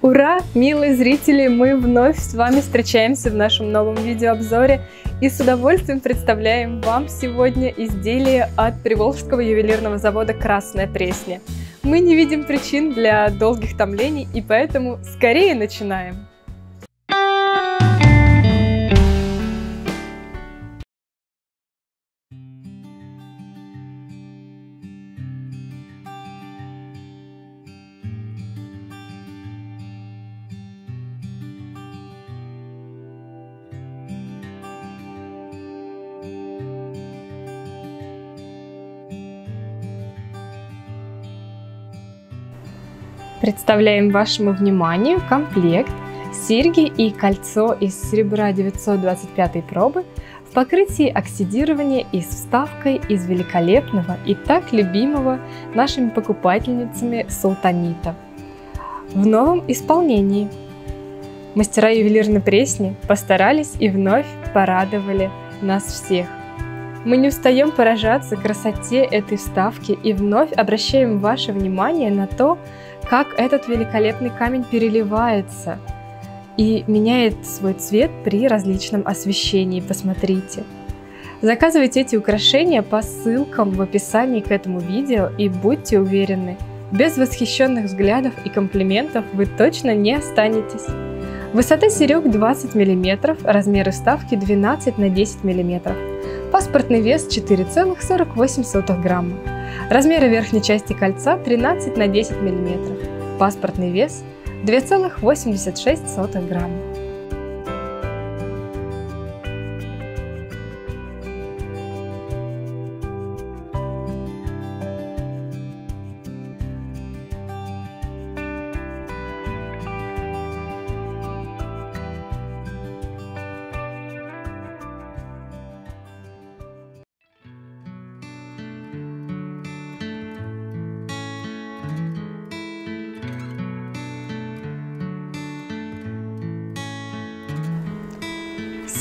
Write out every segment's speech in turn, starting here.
Ура, милые зрители! Мы вновь с вами встречаемся в нашем новом видеообзоре и с удовольствием представляем вам сегодня изделие от Приволжского ювелирного завода «Красная Пресня». Мы не видим причин для долгих томлений и поэтому скорее начинаем! Представляем вашему вниманию комплект серьги и кольцо из серебра 925 пробы в покрытии оксидирования и с вставкой из великолепного и так любимого нашими покупательницами султанита. В новом исполнении. Мастера ювелирной пресни постарались и вновь порадовали нас всех. Мы не устаем поражаться красоте этой вставки и вновь обращаем ваше внимание на то, как этот великолепный камень переливается и меняет свой цвет при различном освещении. Посмотрите. Заказывайте эти украшения по ссылкам в описании к этому видео и будьте уверены, без восхищенных взглядов и комплиментов вы точно не останетесь. Высота серег 20 мм, размеры вставки 12 на 10 мм. Паспортный вес 4,48 грамма. Размеры верхней части кольца 13 на 10 мм. Паспортный вес 2,86 грамма.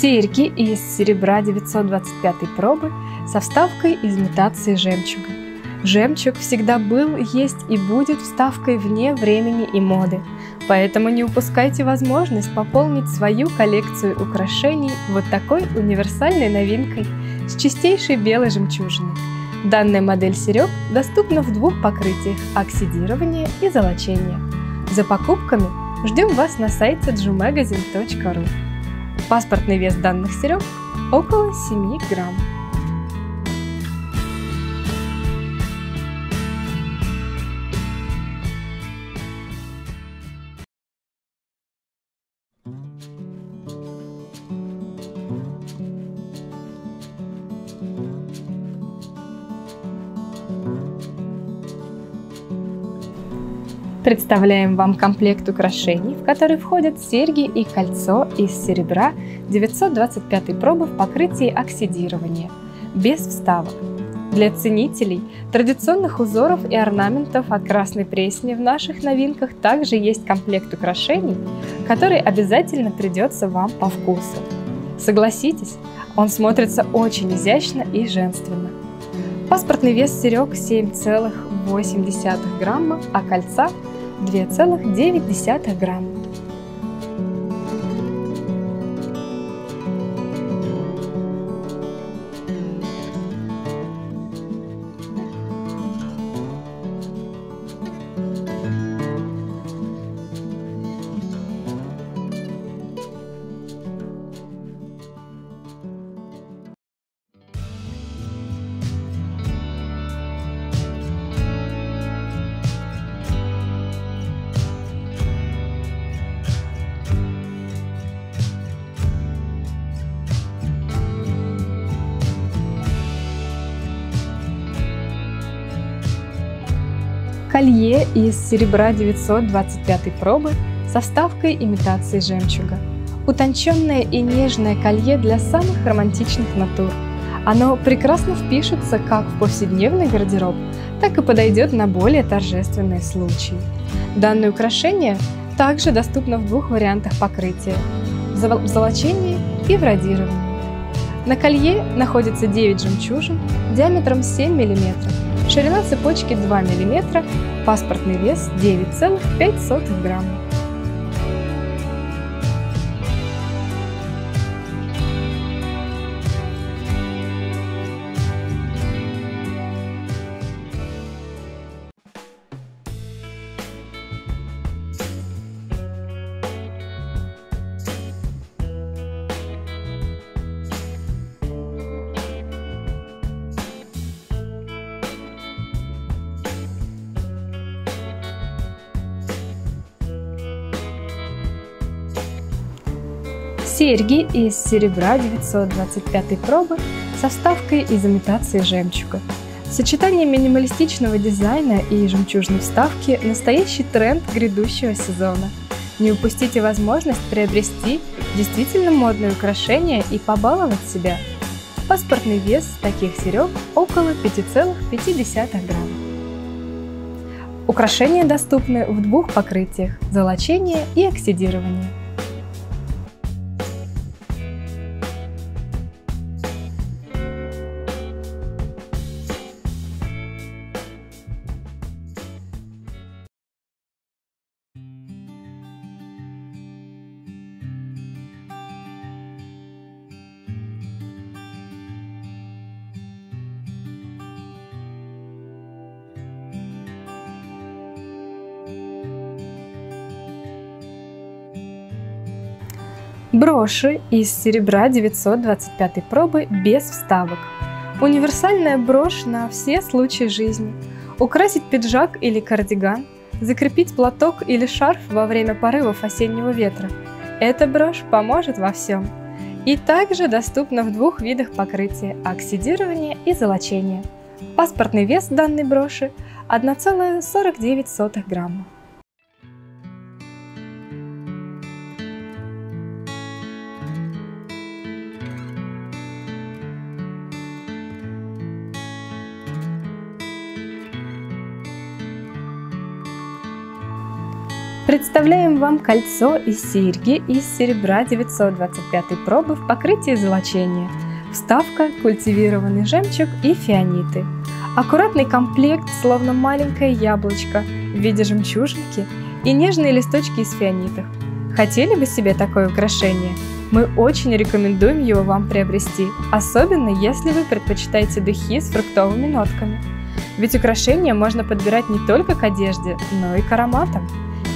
Серьги из серебра 925 пробы со вставкой из имитации жемчуга. Жемчуг всегда был, есть и будет вставкой вне времени и моды, поэтому не упускайте возможность пополнить свою коллекцию украшений вот такой универсальной новинкой с чистейшей белой жемчужиной. Данная модель серег доступна в двух покрытиях – оксидирование и золочение. За покупками ждем вас на сайте jumagazine.ru. Паспортный вес данных серег около 7 грамм. Представляем вам комплект украшений, в который входят серьги и кольцо из серебра 925 пробы в покрытии оксидирования, без вставок. Для ценителей традиционных узоров и орнаментов от красной пресни в наших новинках также есть комплект украшений, который обязательно придется вам по вкусу. Согласитесь, он смотрится очень изящно и женственно. Паспортный вес серег 7,8 грамма, а кольца 2,9 грамма. Колье из серебра 925 пробы со вставкой имитации жемчуга. Утонченное и нежное колье для самых романтичных натур. Оно прекрасно впишется как в повседневный гардероб, так и подойдет на более торжественные случаи. Данное украшение также доступно в двух вариантах покрытия – в золочении и в радировании. На колье находится 9 жемчужин диаметром 7 мм, Ширина цепочки 2 мм, паспортный вес 9,5 грамма. Серьги из серебра 925 пробы со вставкой из имитации жемчуга. Сочетание минималистичного дизайна и жемчужной вставки – настоящий тренд грядущего сезона. Не упустите возможность приобрести действительно модное украшение и побаловать себя. Паспортный вес таких серег около 5,5 грамм. Украшения доступны в двух покрытиях – золочение и оксидирование. Броши из серебра 925 пробы без вставок. Универсальная брошь на все случаи жизни. Украсить пиджак или кардиган, закрепить платок или шарф во время порывов осеннего ветра. Эта брошь поможет во всем. И также доступна в двух видах покрытия – оксидирование и золочение. Паспортный вес данной броши – 1,49 грамма. Представляем вам кольцо и серьги из серебра 925 пробы в покрытии золочения, вставка, культивированный жемчуг и фианиты. Аккуратный комплект, словно маленькое яблочко в виде жемчужинки и нежные листочки из фианитов. Хотели бы себе такое украшение? Мы очень рекомендуем его вам приобрести, особенно если вы предпочитаете духи с фруктовыми нотками. Ведь украшения можно подбирать не только к одежде, но и к ароматам.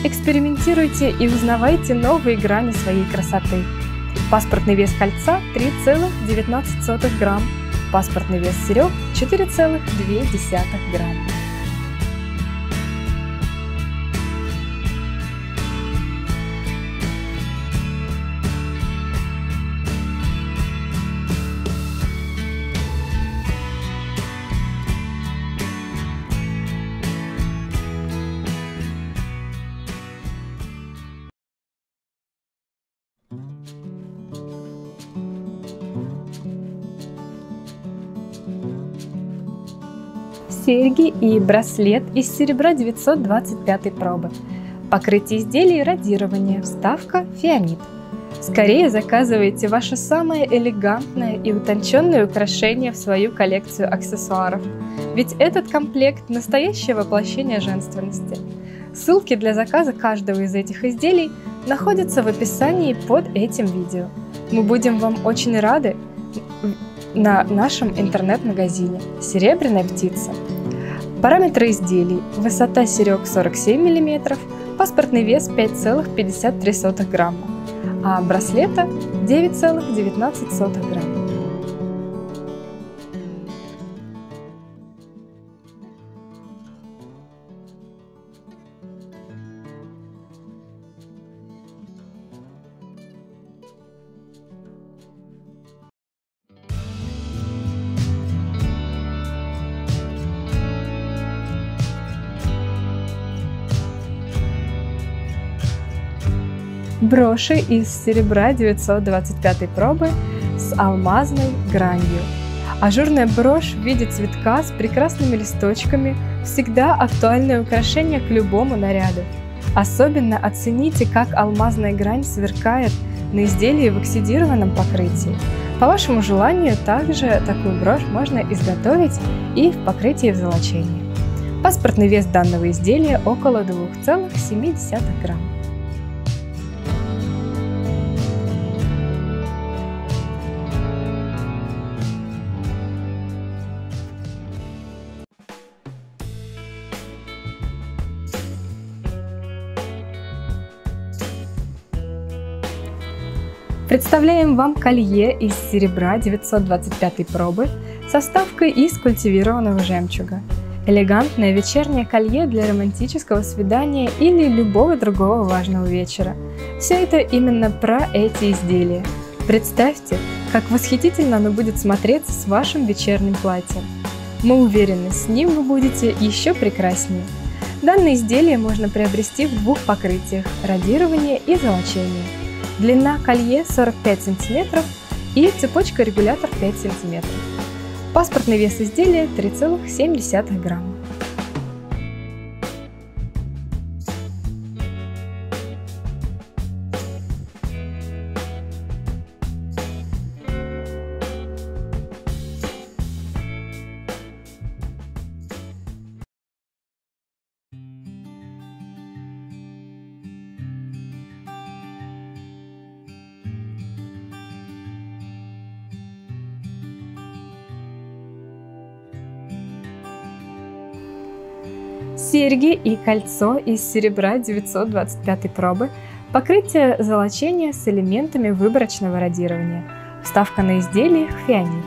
Экспериментируйте и узнавайте новые грани своей красоты. Паспортный вес кольца 3,19 грамм, паспортный вес серег 4,2 грамма. Серьги и браслет из серебра 925 пробы. Покрытие изделий радирование, вставка фианит. Скорее заказывайте ваше самое элегантное и утонченное украшение в свою коллекцию аксессуаров, ведь этот комплект – настоящее воплощение женственности. Ссылки для заказа каждого из этих изделий находятся в описании под этим видео. Мы будем вам очень рады на нашем интернет-магазине «Серебряная птица». Параметры изделий. Высота серег 47 мм, паспортный вес 5,53 грамма, а браслета 9,19 грамма. Броши из серебра 925 пробы с алмазной гранью. Ажурная брошь в виде цветка с прекрасными листочками – всегда актуальное украшение к любому наряду. Особенно оцените, как алмазная грань сверкает на изделии в оксидированном покрытии. По вашему желанию, также такую брошь можно изготовить и в покрытии в золочении. Паспортный вес данного изделия около 2,7 грамм. Представляем вам колье из серебра 925 пробы со вставкой из культивированного жемчуга. Элегантное вечернее колье для романтического свидания или любого другого важного вечера. Все это именно про эти изделия. Представьте, как восхитительно оно будет смотреться с вашим вечерним платьем. Мы уверены, с ним вы будете еще прекраснее. Данное изделие можно приобрести в двух покрытиях – радирование и золочение. Длина колье 45 см и цепочка-регулятор 5 см. Паспортный вес изделия 3,7 грамма. Серьги и кольцо из серебра 925 пробы, покрытие золочения с элементами выборочного радирования, вставка на изделие фианит.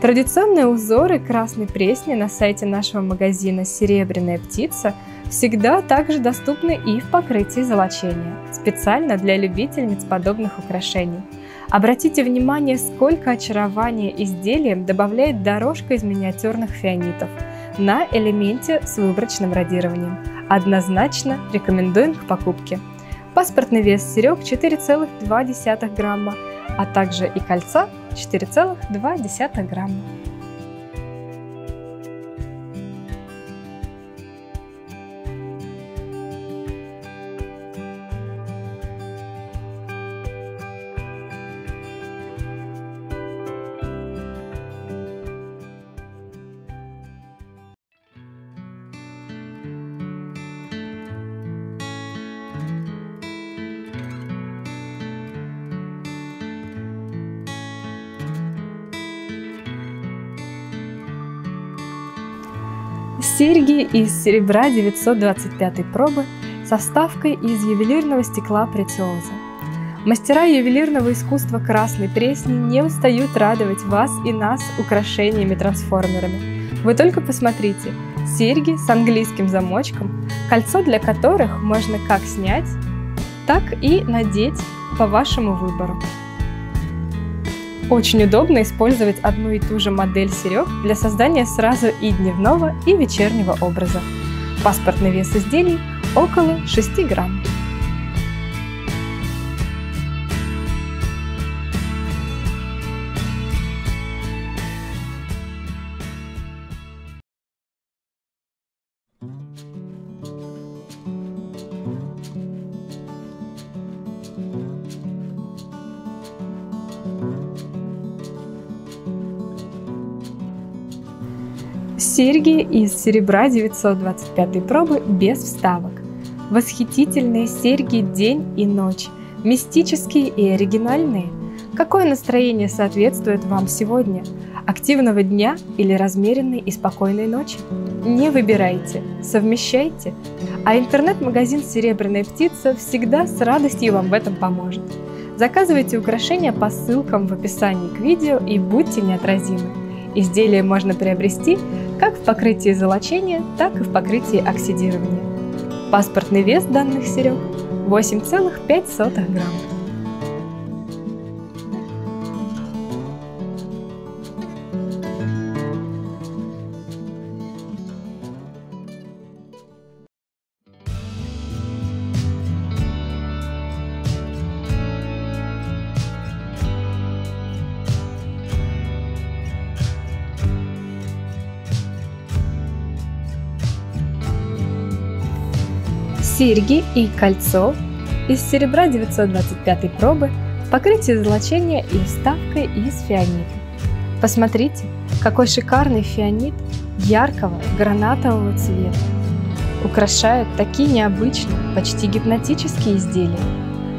Традиционные узоры красной пресни на сайте нашего магазина «Серебряная птица» всегда также доступны и в покрытии золочения, специально для любительниц подобных украшений. Обратите внимание, сколько очарования изделием добавляет дорожка из миниатюрных фианитов – на элементе с выборочным радированием. Однозначно рекомендуем к покупке. Паспортный вес серег 4,2 грамма, а также и кольца 4,2 грамма. Серьги из серебра 925 пробы со вставкой из ювелирного стекла претиоза. Мастера ювелирного искусства красной пресни не устают радовать вас и нас украшениями-трансформерами. Вы только посмотрите, серьги с английским замочком, кольцо для которых можно как снять, так и надеть по вашему выбору. Очень удобно использовать одну и ту же модель серег для создания сразу и дневного, и вечернего образа. Паспортный вес изделий около 6 грамм. Серьги из серебра 925 пробы без вставок. Восхитительные серьги день и ночь, мистические и оригинальные. Какое настроение соответствует вам сегодня? Активного дня или размеренной и спокойной ночи? Не выбирайте, совмещайте. А интернет-магазин «Серебряная птица» всегда с радостью вам в этом поможет. Заказывайте украшения по ссылкам в описании к видео и будьте неотразимы. Изделие можно приобрести как в покрытии золочения, так и в покрытии оксидирования. Паспортный вес данных серег 8,5 грамма. Серьги и кольцо из серебра 925 пробы, покрытие золочения и вставкой из фианита. Посмотрите, какой шикарный фианит яркого гранатового цвета. Украшают такие необычные, почти гипнотические изделия.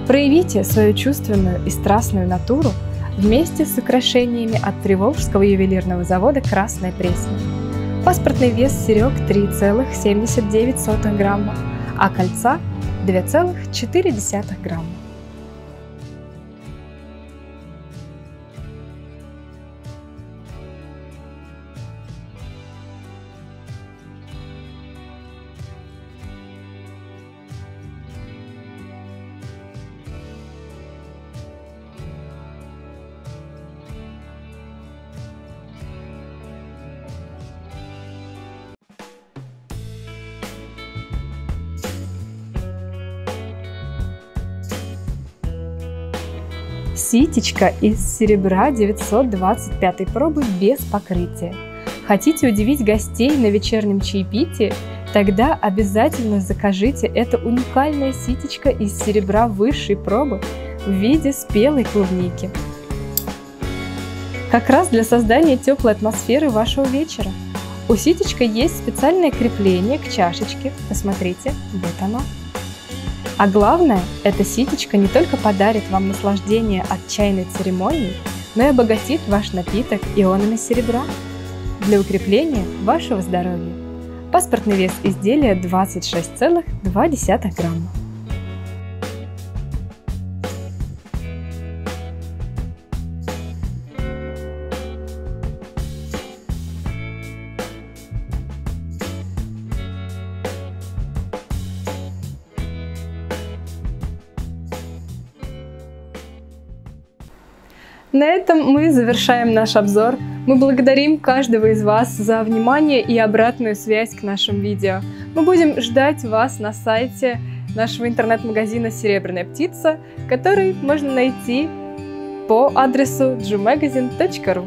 Проявите свою чувственную и страстную натуру вместе с украшениями от Приволжского ювелирного завода «Красная пресня». Паспортный вес серег 3,79 грамма, а кольца 2,4 грамма. Ситечка из серебра 925 пробы без покрытия. Хотите удивить гостей на вечернем чаепитии? Тогда обязательно закажите это уникальное ситечко из серебра высшей пробы в виде спелой клубники. Как раз для создания теплой атмосферы вашего вечера. У ситечка есть специальное крепление к чашечке. Посмотрите, вот оно. А главное, эта ситечка не только подарит вам наслаждение от чайной церемонии, но и обогатит ваш напиток ионами серебра для укрепления вашего здоровья. Паспортный вес изделия 26,2 грамма. На этом мы завершаем наш обзор. Мы благодарим каждого из вас за внимание и обратную связь к нашим видео. Мы будем ждать вас на сайте нашего интернет-магазина «Серебряная птица», который можно найти по адресу jumagazine.ru.